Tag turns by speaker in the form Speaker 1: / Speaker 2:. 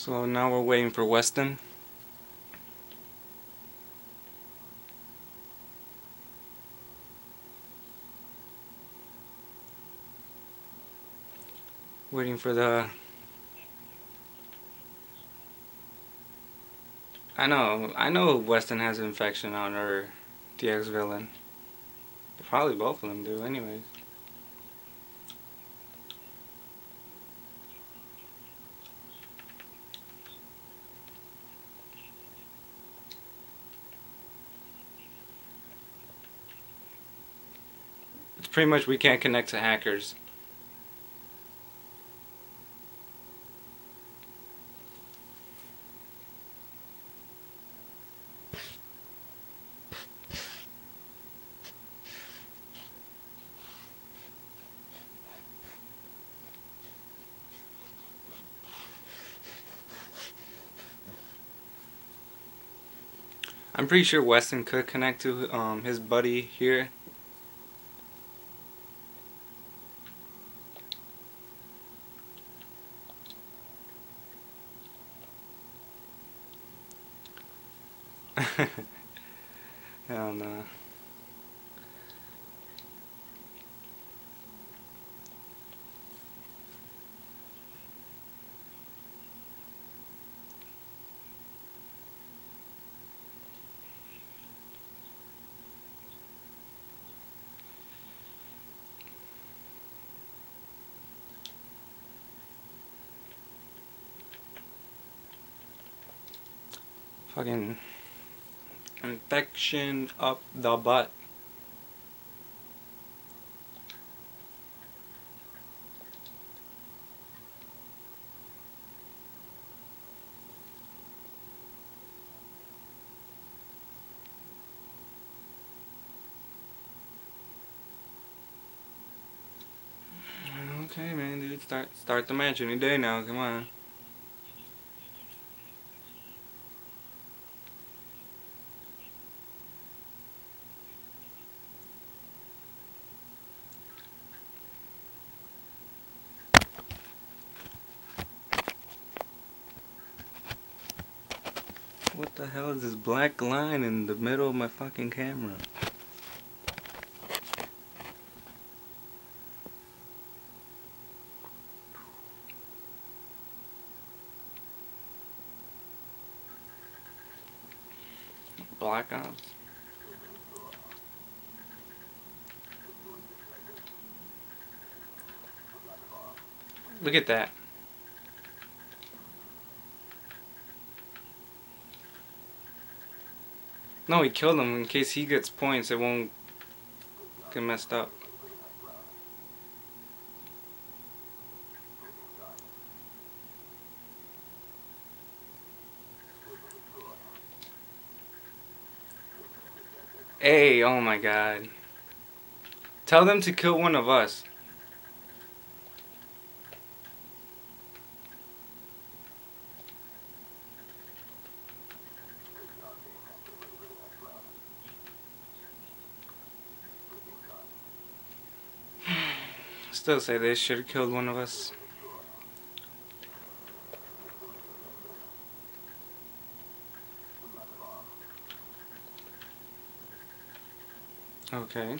Speaker 1: So now we're waiting for Weston. Waiting for the I know, I know Weston has an infection on her Dxvilln. Probably both of them do anyways. Pretty much we can't connect to hackers. I'm pretty sure Weston could connect to um, his buddy here. Hell no. Uh, fucking infection up the butt. Okay, man, dude, start start the match any day now. Come on. What the hell is this black line in the middle of my fucking camera? Black Ops. Look at that. No, he killed him. In case he gets points, it won't get messed up. Hey, oh my god. Tell them to kill one of us. Still say they should have killed one of us. Okay.